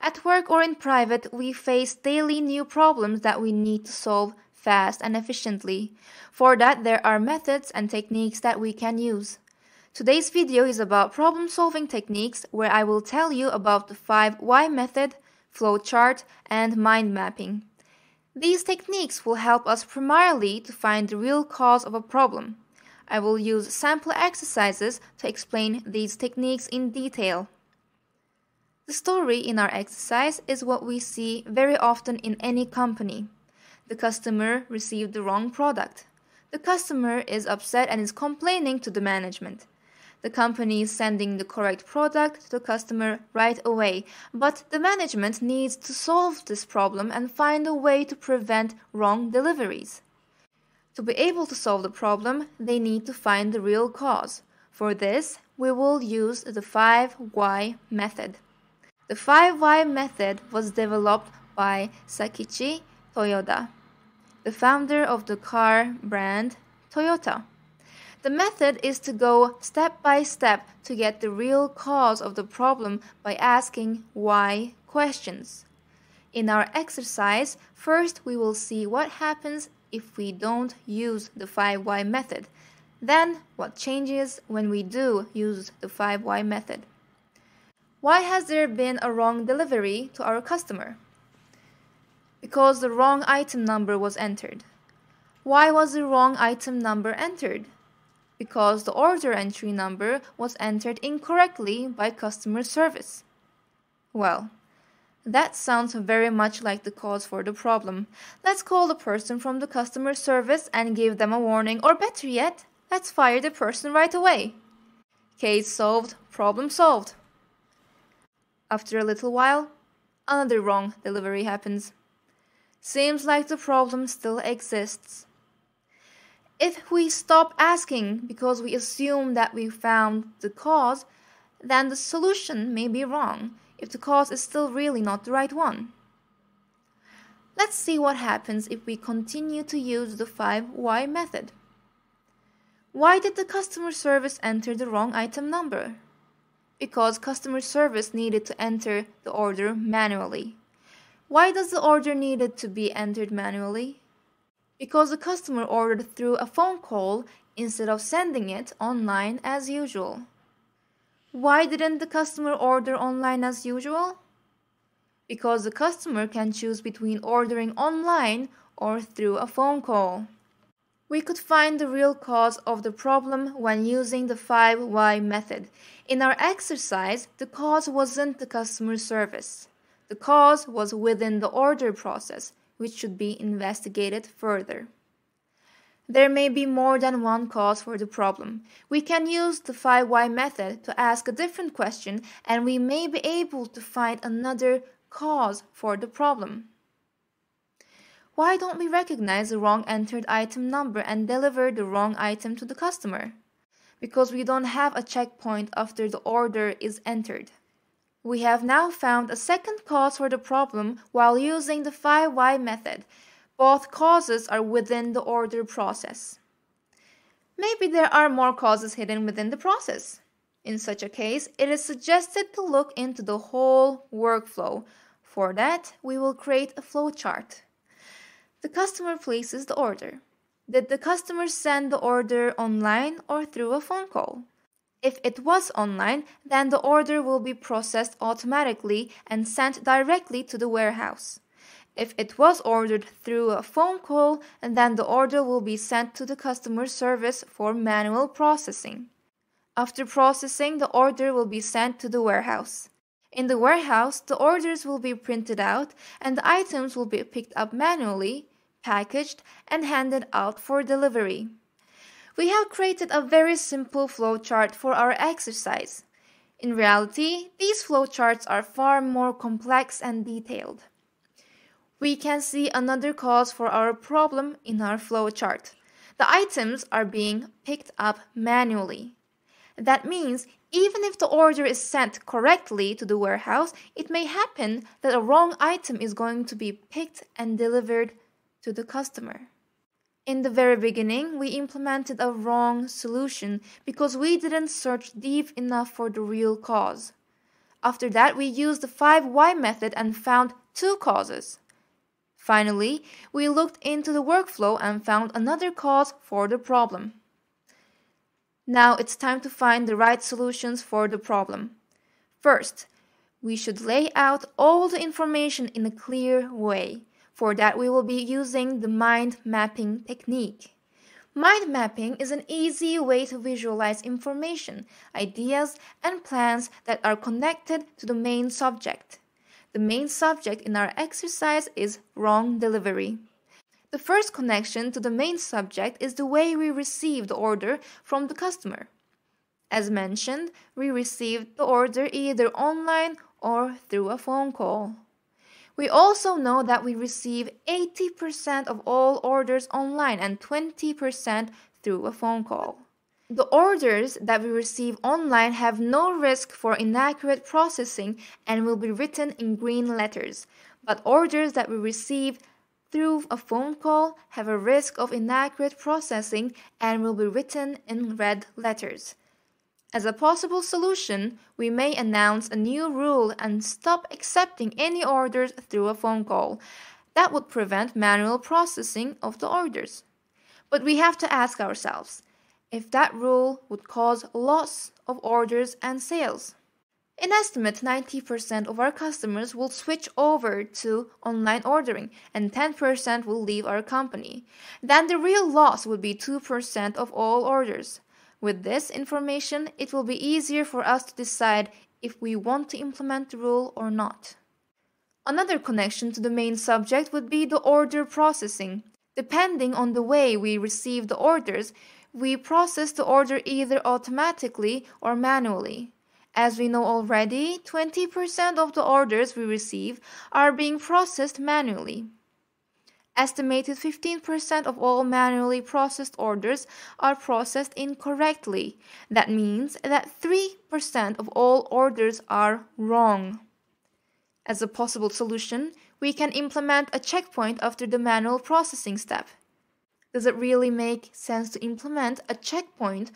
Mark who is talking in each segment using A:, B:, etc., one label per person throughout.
A: At work or in private, we face daily new problems that we need to solve fast and efficiently. For that, there are methods and techniques that we can use. Today's video is about problem solving techniques where I will tell you about the 5 why method, flowchart, and mind mapping. These techniques will help us primarily to find the real cause of a problem. I will use sample exercises to explain these techniques in detail. The story in our exercise is what we see very often in any company. The customer received the wrong product. The customer is upset and is complaining to the management. The company is sending the correct product to the customer right away, but the management needs to solve this problem and find a way to prevent wrong deliveries. To be able to solve the problem, they need to find the real cause. For this, we will use the 5 why method. The 5 why method was developed by Sakichi Toyoda, the founder of the car brand Toyota. The method is to go step by step to get the real cause of the problem by asking why questions. In our exercise, first we will see what happens if we don't use the 5 why method. Then, what changes when we do use the 5 why method. Why has there been a wrong delivery to our customer? Because the wrong item number was entered. Why was the wrong item number entered? because the order entry number was entered incorrectly by customer service. Well, that sounds very much like the cause for the problem. Let's call the person from the customer service and give them a warning, or better yet, let's fire the person right away. Case solved, problem solved. After a little while, another wrong delivery happens. Seems like the problem still exists. If we stop asking because we assume that we found the cause, then the solution may be wrong if the cause is still really not the right one. Let's see what happens if we continue to use the 5 why method. Why did the customer service enter the wrong item number? Because customer service needed to enter the order manually. Why does the order needed to be entered manually? because the customer ordered through a phone call instead of sending it online as usual. Why didn't the customer order online as usual? Because the customer can choose between ordering online or through a phone call. We could find the real cause of the problem when using the 5 why method. In our exercise, the cause wasn't the customer service. The cause was within the order process, which should be investigated further. There may be more than one cause for the problem. We can use the 5 why method to ask a different question and we may be able to find another cause for the problem. Why don't we recognize the wrong entered item number and deliver the wrong item to the customer? Because we don't have a checkpoint after the order is entered. We have now found a second cause for the problem while using the 5 why method. Both causes are within the order process. Maybe there are more causes hidden within the process. In such a case, it is suggested to look into the whole workflow. For that, we will create a flowchart. The customer places the order. Did the customer send the order online or through a phone call? If it was online, then the order will be processed automatically and sent directly to the warehouse. If it was ordered through a phone call, then the order will be sent to the customer service for manual processing. After processing, the order will be sent to the warehouse. In the warehouse, the orders will be printed out and the items will be picked up manually, packaged, and handed out for delivery. We have created a very simple flowchart for our exercise. In reality, these flowcharts are far more complex and detailed. We can see another cause for our problem in our flowchart. The items are being picked up manually. That means even if the order is sent correctly to the warehouse, it may happen that a wrong item is going to be picked and delivered to the customer. In the very beginning, we implemented a wrong solution because we didn't search deep enough for the real cause. After that, we used the 5 why method and found two causes. Finally, we looked into the workflow and found another cause for the problem. Now it's time to find the right solutions for the problem. First, we should lay out all the information in a clear way. For that, we will be using the mind mapping technique. Mind mapping is an easy way to visualize information, ideas, and plans that are connected to the main subject. The main subject in our exercise is wrong delivery. The first connection to the main subject is the way we receive the order from the customer. As mentioned, we received the order either online or through a phone call. We also know that we receive 80% of all orders online and 20% through a phone call. The orders that we receive online have no risk for inaccurate processing and will be written in green letters, but orders that we receive through a phone call have a risk of inaccurate processing and will be written in red letters. As a possible solution, we may announce a new rule and stop accepting any orders through a phone call. That would prevent manual processing of the orders. But we have to ask ourselves if that rule would cause loss of orders and sales. In estimate, 90% of our customers will switch over to online ordering and 10% will leave our company. Then the real loss would be 2% of all orders. With this information, it will be easier for us to decide if we want to implement the rule or not. Another connection to the main subject would be the order processing. Depending on the way we receive the orders, we process the order either automatically or manually. As we know already, 20% of the orders we receive are being processed manually. Estimated 15% of all manually processed orders are processed incorrectly. That means that 3% of all orders are wrong. As a possible solution, we can implement a checkpoint after the manual processing step. Does it really make sense to implement a checkpoint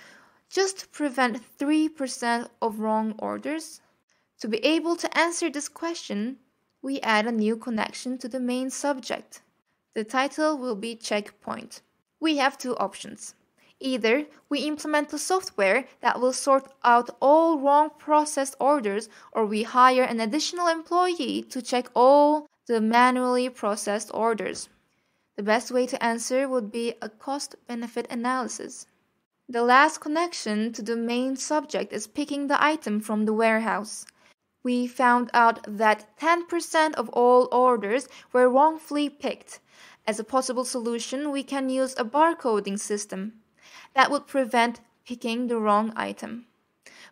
A: just to prevent 3% of wrong orders? To be able to answer this question, we add a new connection to the main subject. The title will be Checkpoint. We have two options. Either we implement a software that will sort out all wrong processed orders, or we hire an additional employee to check all the manually processed orders. The best way to answer would be a cost benefit analysis. The last connection to the main subject is picking the item from the warehouse we found out that 10% of all orders were wrongfully picked. As a possible solution, we can use a barcoding system that would prevent picking the wrong item.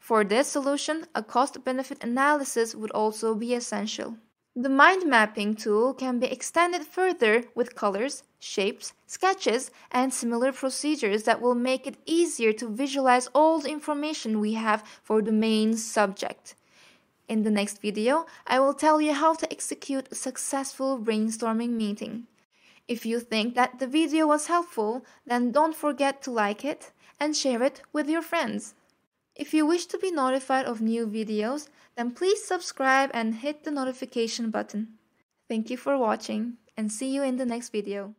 A: For this solution, a cost benefit analysis would also be essential. The mind mapping tool can be extended further with colors, shapes, sketches, and similar procedures that will make it easier to visualize all the information we have for the main subject. In the next video, I will tell you how to execute a successful brainstorming meeting. If you think that the video was helpful, then don't forget to like it and share it with your friends. If you wish to be notified of new videos, then please subscribe and hit the notification button. Thank you for watching and see you in the next video.